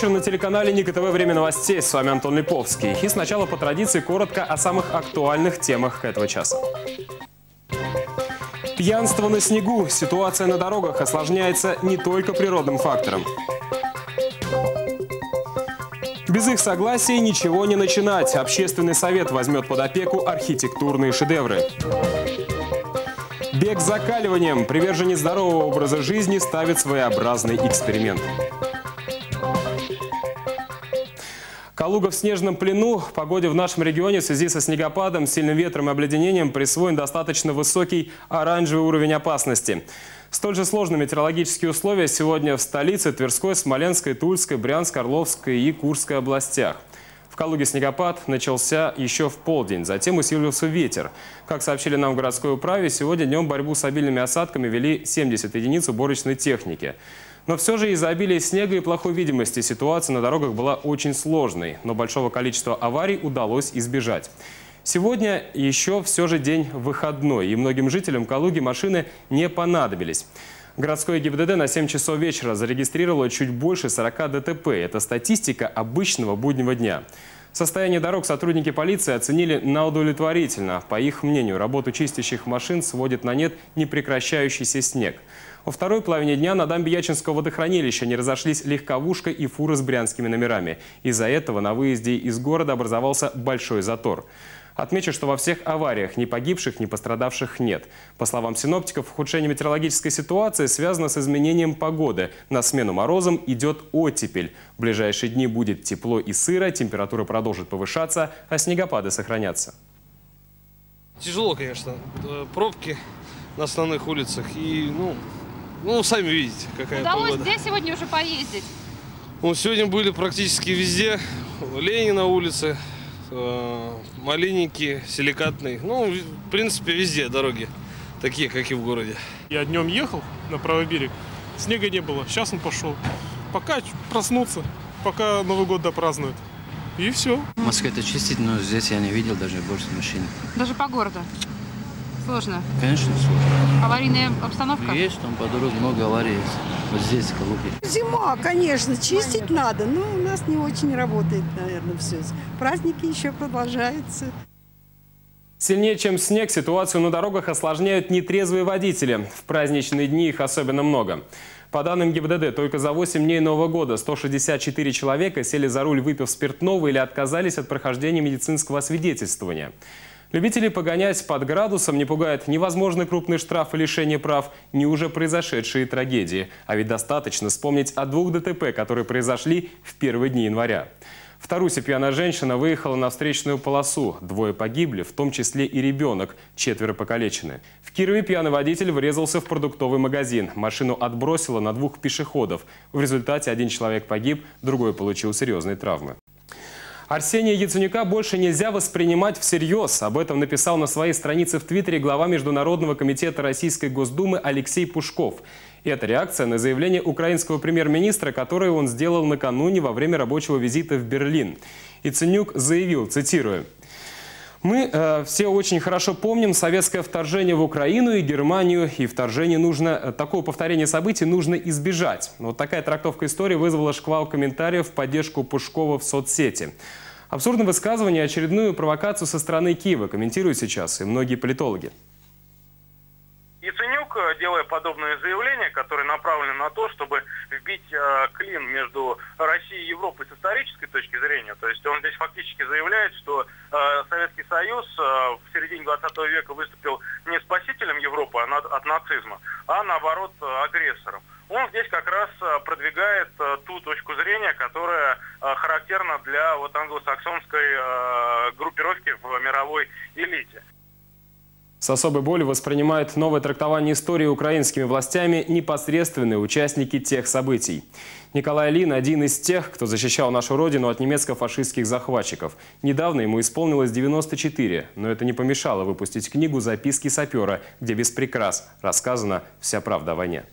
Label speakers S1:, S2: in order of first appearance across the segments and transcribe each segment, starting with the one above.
S1: Вечер на телеканале Ника ТВ «Время новостей». С вами Антон Липовский. И сначала по традиции коротко о самых актуальных темах этого часа. Пьянство на снегу. Ситуация на дорогах осложняется не только природным фактором. Без их согласия ничего не начинать. Общественный совет возьмет под опеку архитектурные шедевры. Бег с закаливанием. Приверженец здорового образа жизни ставит своеобразный эксперимент. Калуга в снежном плену. Погоде в нашем регионе в связи со снегопадом, сильным ветром и обледенением присвоен достаточно высокий оранжевый уровень опасности. Столь же сложные метеорологические условия сегодня в столице Тверской, Смоленской, Тульской, Брянской, Орловской и Курской областях. В Калуге снегопад начался еще в полдень, затем усилился ветер. Как сообщили нам в городской управе, сегодня днем борьбу с обильными осадками вели 70 единиц уборочной техники. Но все же из-за обилия снега и плохой видимости ситуация на дорогах была очень сложной, но большого количества аварий удалось избежать. Сегодня еще все же день выходной, и многим жителям Калуги машины не понадобились. Городской ГИБДД на 7 часов вечера зарегистрировало чуть больше 40 ДТП. Это статистика обычного буднего дня. Состояние дорог сотрудники полиции оценили на удовлетворительно. По их мнению, работу чистящих машин сводит на нет непрекращающийся снег. Во второй половине дня на дамбе Ячинского водохранилища не разошлись легковушка и фура с брянскими номерами. Из-за этого на выезде из города образовался большой затор. Отмечу, что во всех авариях ни погибших, ни пострадавших нет. По словам синоптиков, ухудшение метеорологической ситуации связано с изменением погоды. На смену морозам идет оттепель. В ближайшие дни будет тепло и сыро, температура продолжит повышаться, а снегопады сохранятся.
S2: Тяжело, конечно. Э, Пробки на основных улицах. И, ну, ну сами видите, какая
S3: Удалось
S2: погода.
S3: где сегодня уже поездить?
S2: Ну, сегодня были практически везде. Ленина улице, э, Малинники, Силикатный. Ну, в принципе, везде дороги. Такие, как и в городе.
S4: Я днем ехал на правый берег, снега не было, сейчас он пошел. Пока проснуться, пока Новый год допразднуют. И все.
S5: В Москве это чистить, но здесь я не видел даже больше машин.
S3: Даже по городу. Сложно.
S5: Конечно, сложно.
S3: Аварийная обстановка?
S5: Есть, там по дороге много аварий есть. Вот здесь, в Калуге.
S6: Зима, конечно, чистить надо, но у нас не очень работает, наверное, все. Праздники еще продолжаются.
S1: Сильнее, чем снег, ситуацию на дорогах осложняют нетрезвые водители. В праздничные дни их особенно много. По данным ГИБДД, только за 8 дней Нового года 164 человека сели за руль, выпив спиртного или отказались от прохождения медицинского освидетельствования. Любителей погонять под градусом не пугает ни возможный крупный штраф и лишение прав, ни уже произошедшие трагедии. А ведь достаточно вспомнить о двух ДТП, которые произошли в первые дни января. В Тарусе пьяная женщина выехала на встречную полосу. Двое погибли, в том числе и ребенок, четверо покалечены. В Кирове пьяный водитель врезался в продуктовый магазин. Машину отбросило на двух пешеходов. В результате один человек погиб, другой получил серьезные травмы. Арсения Яценюка больше нельзя воспринимать всерьез. Об этом написал на своей странице в Твиттере глава Международного комитета Российской Госдумы Алексей Пушков. Это реакция на заявление украинского премьер-министра, которое он сделал накануне во время рабочего визита в Берлин. Яценюк заявил, цитирую, мы э, все очень хорошо помним советское вторжение в Украину и Германию, и вторжение нужно, э, такого повторения событий нужно избежать. Вот такая трактовка истории вызвала шквал комментариев в поддержку Пушкова в соцсети. Абсурдное высказывание, очередную провокацию со стороны Киева комментируют сейчас и многие политологи.
S7: Яценюк, э, делая подобные заявления, которые направлены на то, чтобы вбить э, клин между Россией и Европой с исторической точки зрения, то есть он здесь фактически заявляет, что э, Советский Союз в середине 20 века выступил не спасителем Европы а от нацизма, а наоборот агрессором. Он здесь как раз продвигает ту точку зрения, которая характерна для вот англосаксонской группировки в мировой элите.
S1: С особой болью воспринимают новое трактование истории украинскими властями непосредственные участники тех событий. Николай Лин – один из тех, кто защищал нашу родину от немецко-фашистских захватчиков. Недавно ему исполнилось 94, но это не помешало выпустить книгу «Записки сапера», где без прикрас рассказана вся правда о войне.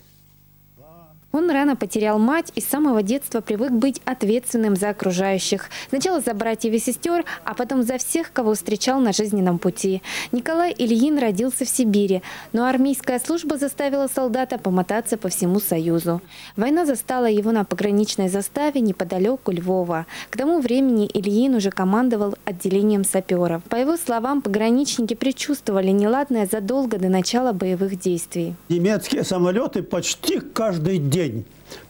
S8: Он рано потерял мать и с самого детства привык быть ответственным за окружающих. Сначала за братьев и сестер, а потом за всех, кого встречал на жизненном пути. Николай Ильин родился в Сибири, но армейская служба заставила солдата помотаться по всему Союзу. Война застала его на пограничной заставе неподалеку Львова. К тому времени Ильин уже командовал отделением саперов. По его словам, пограничники предчувствовали неладное задолго до начала боевых действий.
S9: Немецкие самолеты почти каждый день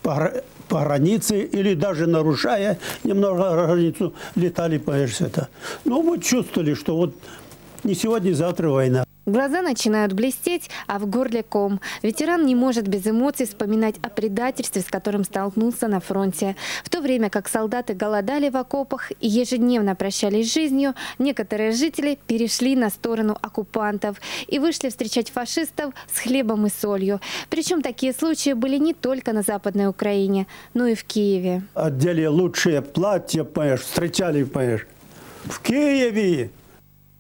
S9: по, по границе или даже нарушая немного границу, летали по это. Ну, мы чувствовали, что вот не сегодня, завтра война.
S8: Глаза начинают блестеть, а в горле ком. Ветеран не может без эмоций вспоминать о предательстве, с которым столкнулся на фронте. В то время как солдаты голодали в окопах и ежедневно прощались с жизнью, некоторые жители перешли на сторону оккупантов и вышли встречать фашистов с хлебом и солью. Причем такие случаи были не только на Западной Украине, но и в Киеве.
S9: Отдели лучшие платья, понимаешь, встречали, понимаешь, в Киеве.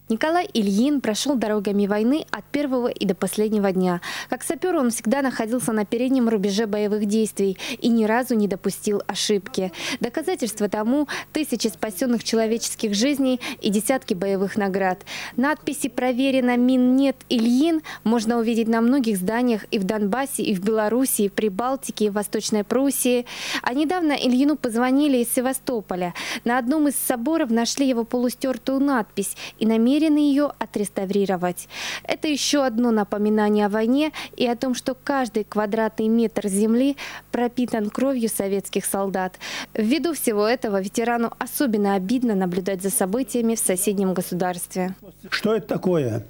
S8: Николай Ильин прошел дорогами войны от первого и до последнего дня. Как сапер он всегда находился на переднем рубеже боевых действий и ни разу не допустил ошибки. Доказательство тому – тысячи спасенных человеческих жизней и десятки боевых наград. Надписи «Проверено, мин нет, Ильин» можно увидеть на многих зданиях и в Донбассе, и в Белоруссии, и в Прибалтике, и в Восточной Пруссии. А недавно Ильину позвонили из Севастополя. На одном из соборов нашли его полустертую надпись и намерены намерены ее отреставрировать. Это еще одно напоминание о войне и о том, что каждый квадратный метр земли пропитан кровью советских солдат. Ввиду всего этого ветерану особенно обидно наблюдать за событиями в соседнем государстве.
S9: Что это такое?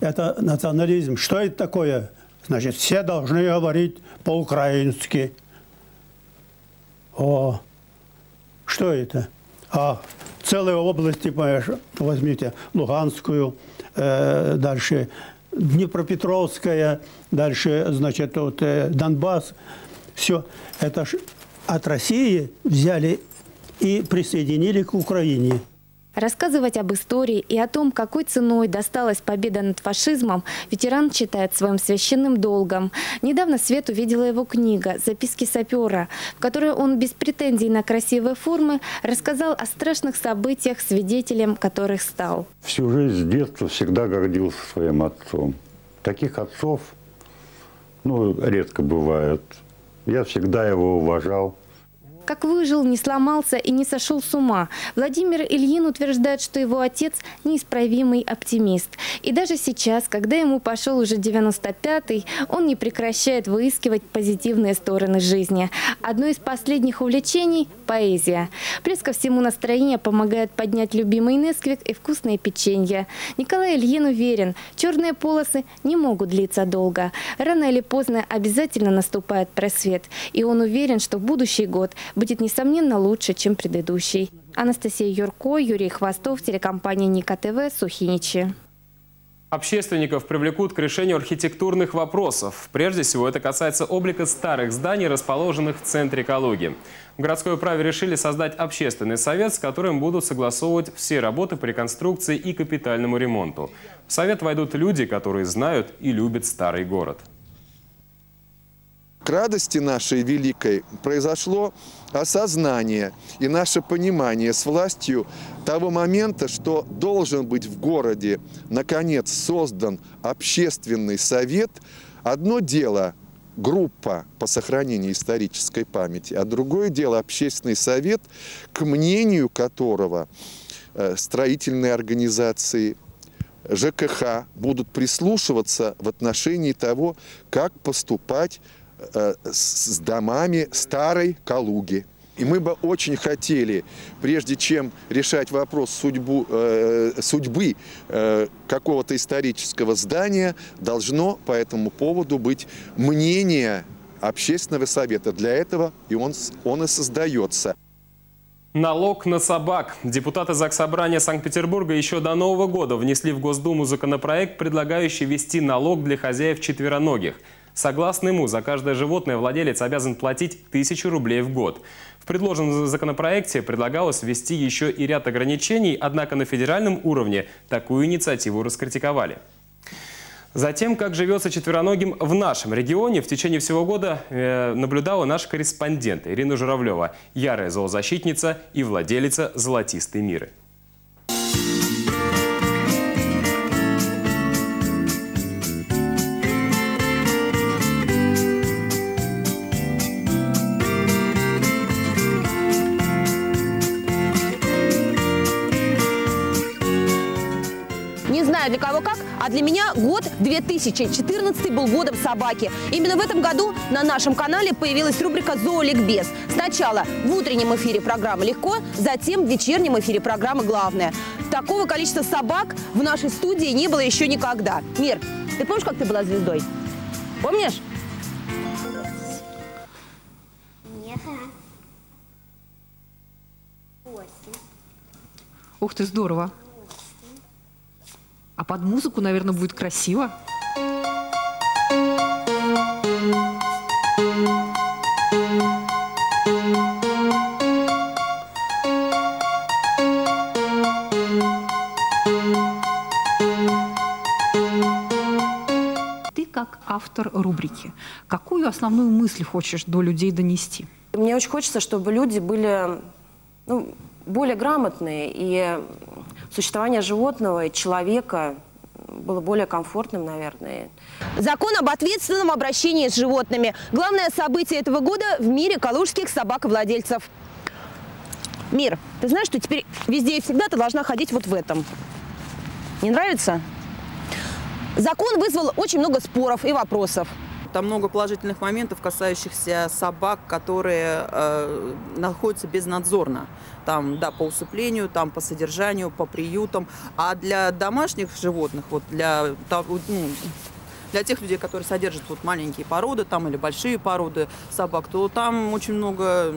S9: Это национализм. Что это такое? Значит, все должны говорить по-украински. О, что это? А целые области, возьмите Луганскую, дальше Днепропетровская, дальше, значит, вот, э, Донбасс. Все это ж от России взяли и присоединили к Украине.
S8: Рассказывать об истории и о том, какой ценой досталась победа над фашизмом, ветеран считает своим священным долгом. Недавно свет увидела его книга «Записки сапера», в которой он без претензий на красивые формы рассказал о страшных событиях, свидетелем которых стал.
S10: Всю жизнь с детства всегда гордился своим отцом. Таких отцов ну, редко бывает. Я всегда его уважал.
S8: Как выжил, не сломался и не сошел с ума. Владимир Ильин утверждает, что его отец – неисправимый оптимист. И даже сейчас, когда ему пошел уже 95-й, он не прекращает выискивать позитивные стороны жизни. Одно из последних увлечений – поэзия. Плюс ко всему настроение помогает поднять любимый Несквик и вкусное печенье. Николай Ильин уверен, черные полосы не могут длиться долго. Рано или поздно обязательно наступает просвет. И он уверен, что будущий год – будет, несомненно, лучше, чем предыдущий. Анастасия Юрко, Юрий Хвостов, телекомпания Ника ТВ, Сухиничи.
S1: Общественников привлекут к решению архитектурных вопросов. Прежде всего, это касается облика старых зданий, расположенных в центре Калуги. В городской управе решили создать общественный совет, с которым будут согласовывать все работы по реконструкции и капитальному ремонту. В совет войдут люди, которые знают и любят старый город.
S11: К радости нашей великой произошло осознание и наше понимание с властью того момента, что должен быть в городе, наконец, создан общественный совет. Одно дело группа по сохранению исторической памяти, а другое дело общественный совет, к мнению которого э, строительные организации, ЖКХ будут прислушиваться в отношении того, как поступать с домами старой Калуги. И мы бы очень хотели, прежде чем решать вопрос судьбу, э, судьбы э, какого-то исторического здания, должно по этому поводу быть мнение общественного совета. Для этого и он, он и создается.
S1: Налог на собак. Депутаты Заксобрания Санкт-Петербурга еще до Нового года внесли в Госдуму законопроект, предлагающий ввести налог для хозяев четвероногих – Согласно ему, за каждое животное владелец обязан платить тысячу рублей в год. В предложенном законопроекте предлагалось ввести еще и ряд ограничений, однако на федеральном уровне такую инициативу раскритиковали. Затем, как живется четвероногим в нашем регионе, в течение всего года э, наблюдала наш корреспондент Ирина Журавлева, ярая зоозащитница и владелица «Золотистой миры».
S12: Знаю для кого как, а для меня год 2014 был годом собаки. Именно в этом году на нашем канале появилась рубрика «Зооликбез». Сначала в утреннем эфире программы «Легко», затем в вечернем эфире программы «Главное». Такого количества собак в нашей студии не было еще никогда. Мир, ты помнишь, как ты была звездой? Помнишь?
S13: Ух ты, здорово. А под музыку, наверное, будет красиво. Ты как автор рубрики, какую основную мысль хочешь до людей донести?
S12: Мне очень хочется, чтобы люди были ну, более грамотные, и существование животного и человека было более комфортным, наверное. Закон об ответственном обращении с животными. Главное событие этого года в мире калужских собак-владельцев. Мир, ты знаешь, что теперь везде и всегда ты должна ходить вот в этом? Не нравится? Закон вызвал очень много споров и вопросов.
S14: Там много положительных моментов, касающихся собак, которые э, находятся безнадзорно. Там, да, по усыплению, там по содержанию, по приютам. А для домашних животных, вот для, ну, для тех людей, которые содержат вот маленькие породы там или большие породы собак, то там очень много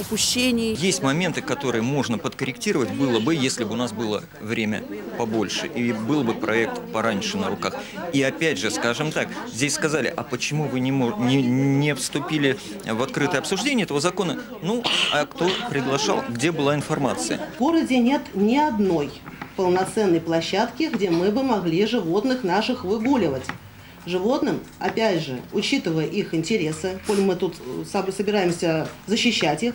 S14: упущений.
S15: Есть моменты, которые можно подкорректировать было бы, если бы у нас было время побольше и был бы проект пораньше на руках. И опять же, скажем так, здесь сказали, а почему вы не, не, не вступили в открытое обсуждение этого закона? Ну, а кто приглашал? Где была информация?
S16: В городе нет ни одной полноценной площадки, где мы бы могли животных наших выгуливать животным, опять же, учитывая их интересы, коль мы тут собираемся защищать их,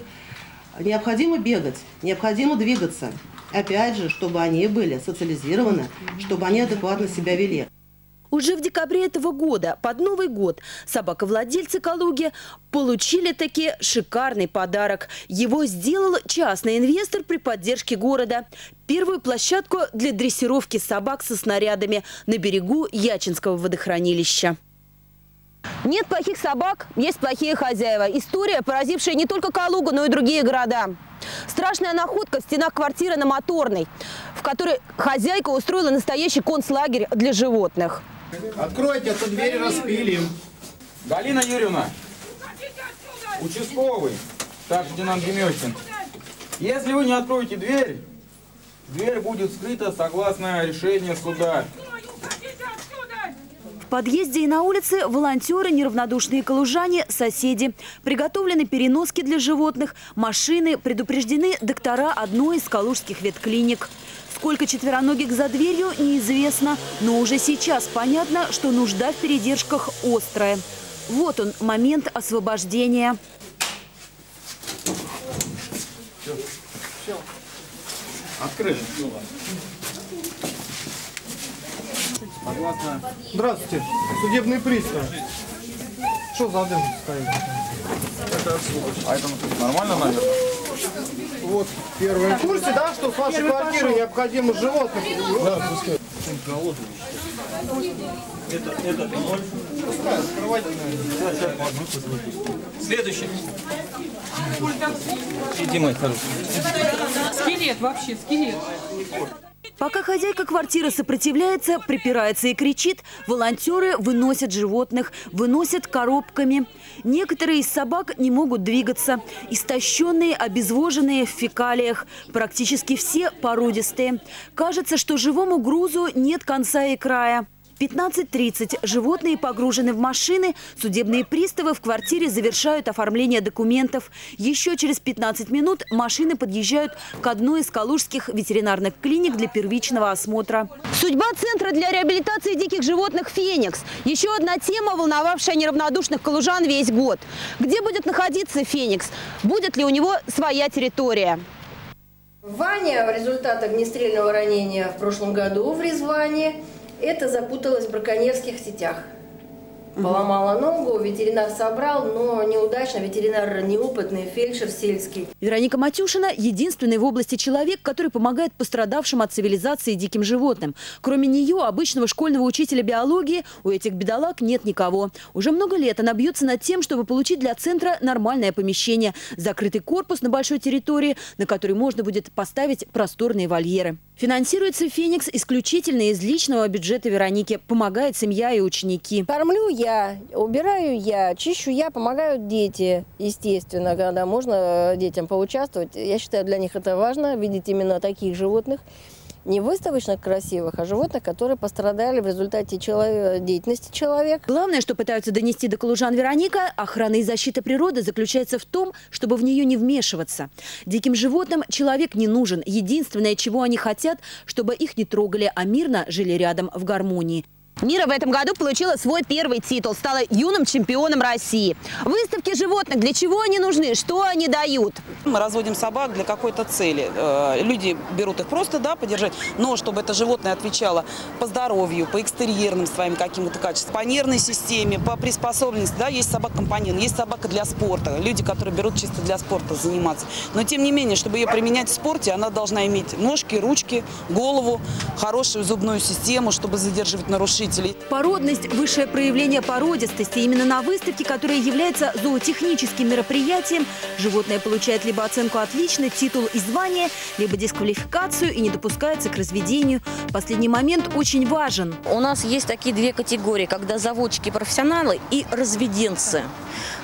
S16: необходимо бегать, необходимо двигаться. Опять же, чтобы они были социализированы, чтобы они адекватно себя вели.
S12: Уже в декабре этого года, под Новый год, собаковладельцы Калуги получили таки шикарный подарок. Его сделал частный инвестор при поддержке города. Первую площадку для дрессировки собак со снарядами на берегу Ячинского водохранилища. Нет плохих собак, есть плохие хозяева. История, поразившая не только Калугу, но и другие города. Страшная находка в стенах квартиры на Моторной, в которой хозяйка устроила настоящий концлагерь для животных.
S17: Откройте, а то двери распилим. Галина Юрьевна, участковый, старший лейтенант Демехин. Если вы не откроете дверь, дверь будет скрыта согласно решению суда.
S12: Подъезде и на улице волонтеры, неравнодушные калужане, соседи. Приготовлены переноски для животных, машины, предупреждены доктора одной из калужских ветклиник. Сколько четвероногих за дверью, неизвестно. Но уже сейчас понятно, что нужда в передержках острая. Вот он, момент освобождения.
S17: Все. Все. Открыли.
S4: Согласно. Здравствуйте. Судебный пристав. Что за дым стоит?
S17: Это А это нормально, наверное?
S4: Вот первое. В курсе, да, что с вашей Первый квартиры пошел. необходимо животных? Да, пускай.
S17: Голодный. Это, это ты ноль?
S4: Пускай, открывайте.
S17: Следующий. Иди, мой хороший.
S13: Скелет вообще, скелет.
S12: Пока хозяйка квартиры сопротивляется, припирается и кричит, волонтеры выносят животных, выносят коробками. Некоторые из собак не могут двигаться. Истощенные, обезвоженные в фекалиях. Практически все породистые. Кажется, что живому грузу нет конца и края. 15.30 животные погружены в машины, судебные приставы в квартире завершают оформление документов. Еще через 15 минут машины подъезжают к одной из калужских ветеринарных клиник для первичного осмотра. Судьба Центра для реабилитации диких животных «Феникс» – еще одна тема, волновавшая неравнодушных калужан весь год. Где будет находиться «Феникс»? Будет ли у него своя территория?
S18: Ваня в результате огнестрельного ранения в прошлом году в Резване это запуталась в браконьерских сетях. Поломала ногу, ветеринар собрал, но неудачно, ветеринар неопытный, фельдшер сельский.
S12: Вероника Матюшина – единственный в области человек, который помогает пострадавшим от цивилизации диким животным. Кроме нее, обычного школьного учителя биологии, у этих бедолаг нет никого. Уже много лет она бьется над тем, чтобы получить для центра нормальное помещение, закрытый корпус на большой территории, на который можно будет поставить просторные вольеры. Финансируется «Феникс» исключительно из личного бюджета Вероники. Помогает семья и ученики.
S18: Кормлю я, убираю я, чищу я, помогают дети, естественно, когда можно детям поучаствовать. Я считаю, для них это важно, видеть именно таких животных не выставочно красивых, а животных, которые пострадали в результате человек, деятельности человека.
S12: Главное, что пытаются донести до калужан Вероника, охрана и защита природы заключается в том, чтобы в нее не вмешиваться. Диким животным человек не нужен. Единственное, чего они хотят, чтобы их не трогали, а мирно жили рядом в гармонии. Мира в этом году получила свой первый титул, стала юным чемпионом России. Выставки животных, для чего они нужны, что они дают?
S19: Мы разводим собак для какой-то цели. Э, люди берут их просто, да, подержать, но чтобы это животное отвечало по здоровью, по экстерьерным своим каким-то качествам, по нервной системе, по приспособленности, да, есть собака-компаньон, есть собака для спорта, люди, которые берут чисто для спорта заниматься. Но тем не менее, чтобы ее применять в спорте, она должна иметь ножки, ручки, голову, хорошую зубную систему, чтобы задерживать нарушения жителей.
S12: Породность – высшее проявление породистости. Именно на выставке, которая является зоотехническим мероприятием, животное получает либо оценку «отлично», титул и звание, либо дисквалификацию и не допускается к разведению. Последний момент очень важен.
S20: У нас есть такие две категории, когда заводчики-профессионалы и разведенцы.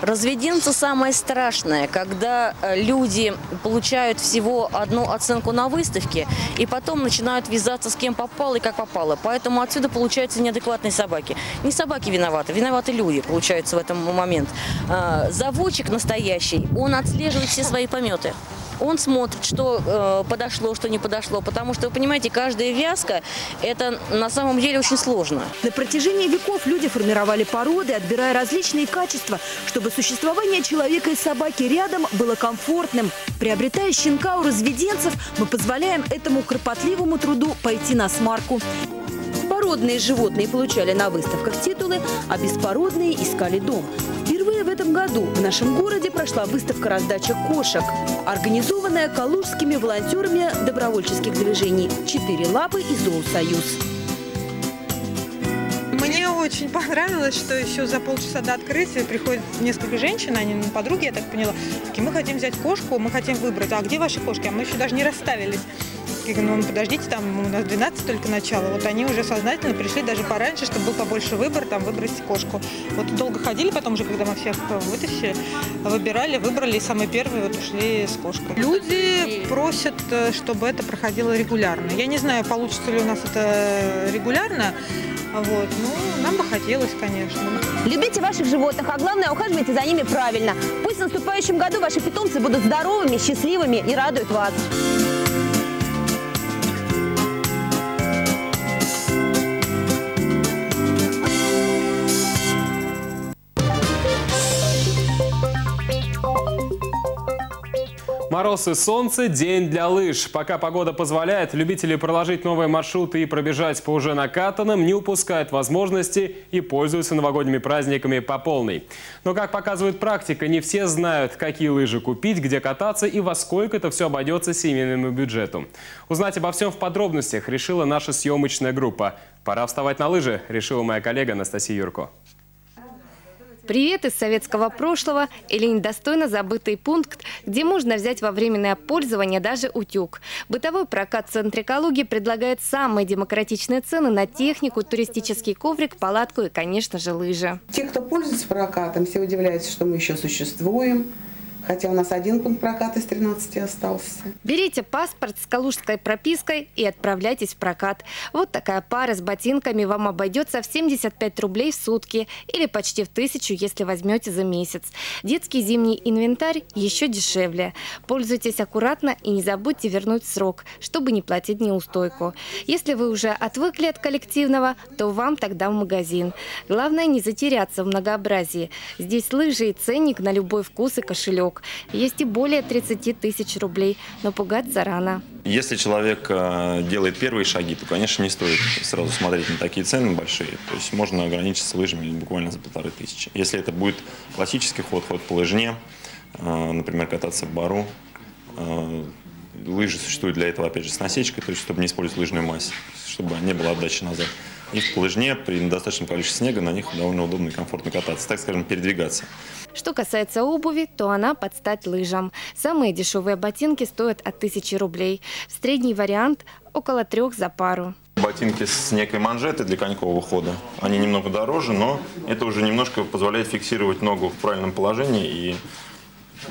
S20: Разведенцы самое страшное, когда э, люди получают всего одну оценку на выставке и потом начинают вязаться с кем попало и как попало. Поэтому отсюда получается не неадекватные собаки. Не собаки виноваты, виноваты люди, получается, в этом момент. А, заводчик настоящий, он отслеживает все свои пометы он смотрит, что э, подошло, что не подошло. Потому что, вы понимаете, каждая вязка – это на самом деле очень сложно.
S12: На протяжении веков люди формировали породы, отбирая различные качества, чтобы существование человека и собаки рядом было комфортным. Приобретая щенка у разведенцев, мы позволяем этому кропотливому труду пойти на смарку. Породные животные получали на выставках титулы, а беспородные искали дом. Впервые в этом году в нашем городе прошла выставка раздача кошек, организованная калужскими волонтерами добровольческих движений «Четыре лапы» и «Зоосоюз».
S21: Мне очень понравилось, что еще за полчаса до открытия приходят несколько женщин, они подруги, я так поняла, такие, мы хотим взять кошку, мы хотим выбрать, а где ваши кошки? А мы еще даже не расставились. Я ну подождите, там у нас 12 только начало. Вот они уже сознательно пришли даже пораньше, чтобы был побольше выбор, там выбрать кошку. Вот долго ходили, потом уже, когда мы всех вытащили, выбирали, выбрали, и самые первые вот ушли с кошкой. Люди просят, э, чтобы это проходило регулярно. Я не знаю, получится ли у нас это регулярно, вот. Ну, нам бы хотелось, конечно.
S12: Любите ваших животных, а главное, ухаживайте за ними правильно. Пусть в наступающем году ваши питомцы будут здоровыми, счастливыми и радуют вас.
S1: Мороз и солнце – день для лыж. Пока погода позволяет, любители проложить новые маршруты и пробежать по уже накатанным не упускают возможности и пользуются новогодними праздниками по полной. Но, как показывает практика, не все знают, какие лыжи купить, где кататься и во сколько это все обойдется семейному бюджету. Узнать обо всем в подробностях решила наша съемочная группа. Пора вставать на лыжи, решила моя коллега Анастасия Юрко.
S8: Привет из советского прошлого или недостойно забытый пункт, где можно взять во временное пользование даже утюг. Бытовой прокат в Центре экологии предлагает самые демократичные цены на технику, туристический коврик, палатку и, конечно же, лыжи.
S22: Те, кто пользуется прокатом, все удивляются, что мы еще существуем.
S23: Хотя у нас один пункт проката из 13 остался.
S8: Берите паспорт с калужской пропиской и отправляйтесь в прокат. Вот такая пара с ботинками вам обойдется в 75 рублей в сутки или почти в тысячу, если возьмете за месяц. Детский зимний инвентарь еще дешевле. Пользуйтесь аккуратно и не забудьте вернуть срок, чтобы не платить неустойку. Если вы уже отвыкли от коллективного, то вам тогда в магазин. Главное не затеряться в многообразии. Здесь лыжи и ценник на любой вкус и кошелек. Есть и более 30 тысяч рублей, но пугаться рано.
S22: Если человек э, делает первые шаги, то, конечно, не стоит сразу смотреть на такие цены большие. То есть можно ограничиться лыжами буквально за полторы тысячи. Если это будет классический ход, ход по лыжне, э, например, кататься в бару, э, лыжи существуют для этого, опять же, с насечкой, то есть чтобы не использовать лыжную мазь, чтобы не было отдачи назад. И в лыжне при достаточном количестве снега на них довольно удобно и комфортно кататься, так скажем, передвигаться.
S8: Что касается обуви, то она под стать лыжам. Самые дешевые ботинки стоят от 1000 рублей. Средний вариант – около трех за пару.
S22: Ботинки с некой манжетой для конькового хода. Они немного дороже, но это уже немножко позволяет фиксировать ногу в правильном положении и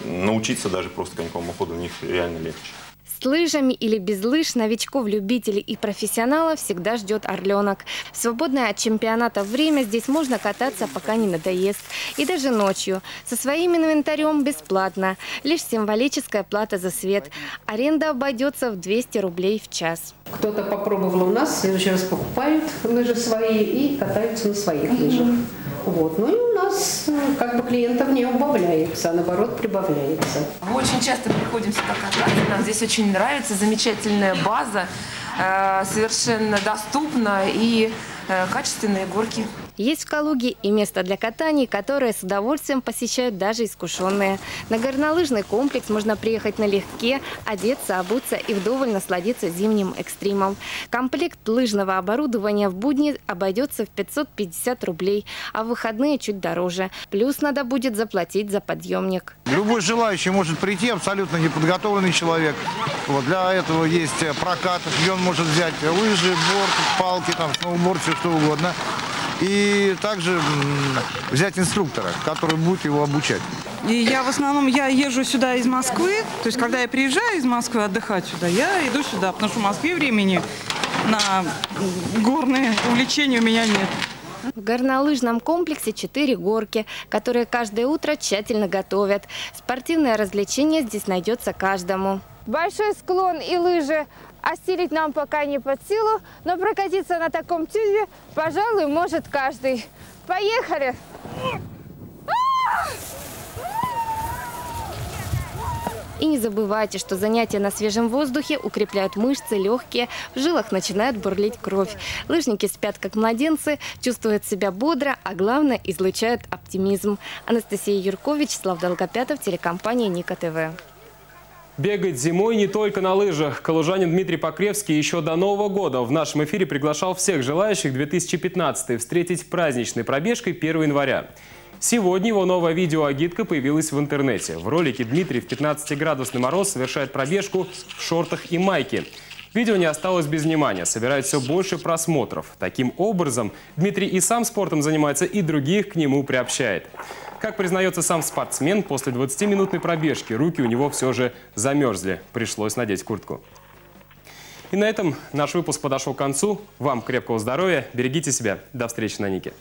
S22: научиться даже просто коньковому ходу в них реально легче.
S8: С лыжами или без лыж новичков, любителей и профессионалов всегда ждет орленок. В свободное от чемпионата время здесь можно кататься, пока не надоест. И даже ночью. Со своим инвентарем бесплатно. Лишь символическая плата за свет. Аренда обойдется в 200 рублей в час.
S24: Кто-то попробовал у нас, в следующий раз покупают лыжи свои и катаются на своих лыжах. Вот. Ну и у нас э, как бы клиентов не убавляется, а наоборот прибавляется.
S25: Мы очень часто приходим сюда кататься, нам здесь очень нравится, замечательная база, э, совершенно доступна и э, качественные горки.
S8: Есть в Калуге и место для катаний, которое с удовольствием посещают даже искушенные. На горнолыжный комплекс можно приехать налегке, одеться, обуться и вдоволь насладиться зимним экстримом. Комплект лыжного оборудования в будни обойдется в 550 рублей, а в выходные чуть дороже. Плюс надо будет заплатить за подъемник.
S26: Любой желающий может прийти, абсолютно неподготовленный человек. Вот, для этого есть прокат, где он может взять лыжи, борт, палки, там, сноуборд, все что угодно и также взять инструктора, который будет его обучать.
S27: И я в основном я езжу сюда из Москвы, то есть когда я приезжаю из Москвы отдыхать сюда, я иду сюда, потому что в Москве времени на горные увлечения у меня нет.
S8: В горнолыжном комплексе четыре горки, которые каждое утро тщательно готовят. Спортивное развлечение здесь найдется каждому. Большой склон и лыжи осилить нам пока не под силу, но прокатиться на таком тюбе, пожалуй, может каждый. Поехали! И не забывайте, что занятия на свежем воздухе укрепляют мышцы, легкие, в жилах начинает бурлить кровь. Лыжники спят как младенцы, чувствуют себя бодро, а главное излучают оптимизм. Анастасия Юркович, Слав Долгопятов, телекомпания Ника ТВ.
S1: Бегать зимой не только на лыжах. Калужанин Дмитрий Покревский еще до Нового года в нашем эфире приглашал всех желающих 2015 встретить праздничной пробежкой 1 января. Сегодня его новое видео-агитка появилась в интернете. В ролике Дмитрий в 15-градусный мороз совершает пробежку в шортах и майке. Видео не осталось без внимания, собирает все больше просмотров. Таким образом, Дмитрий и сам спортом занимается, и других к нему приобщает. Как признается сам спортсмен, после 20-минутной пробежки руки у него все же замерзли. Пришлось надеть куртку. И на этом наш выпуск подошел к концу. Вам крепкого здоровья, берегите себя. До встречи на Нике.